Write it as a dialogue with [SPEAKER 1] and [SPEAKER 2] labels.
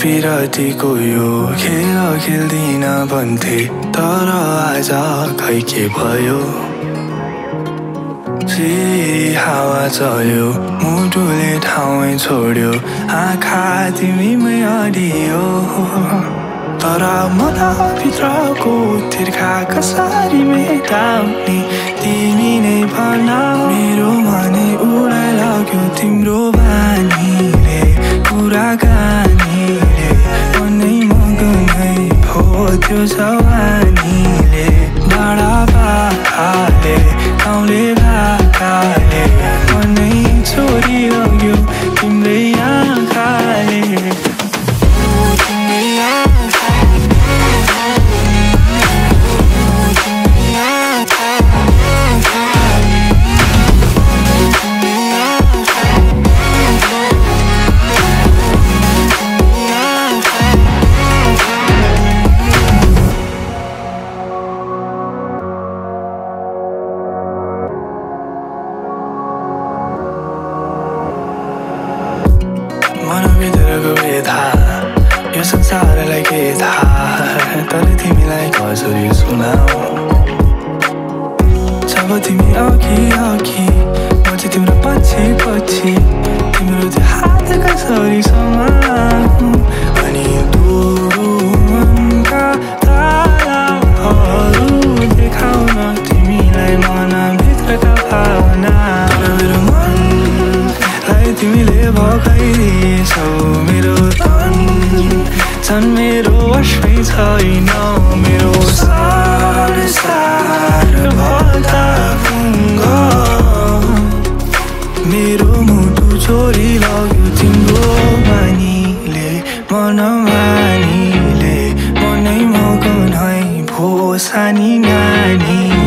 [SPEAKER 1] पिरतीको यो खेल खेल्दिन भन्थे तर आज खै के भयो हावा चल्यो मुटुले ठाउँ छोड्यो आँखा तिमीमै अडियो तर भित्रको तिर्खा कसरी मेटाउने तिमी knows how I need it. तिमी अघि अघि म चाहिँ तिम्रो पछि पछि तिम्रो त्यो हात कसरी अनि ताराहरू देखाउन तिमीलाई भावना मेरो मेरो मेरो छैन मेरो मेरो मुटु चोरी लग्यो तिम्रो बानीले मन मानीले मनै मगनै भो सानी पा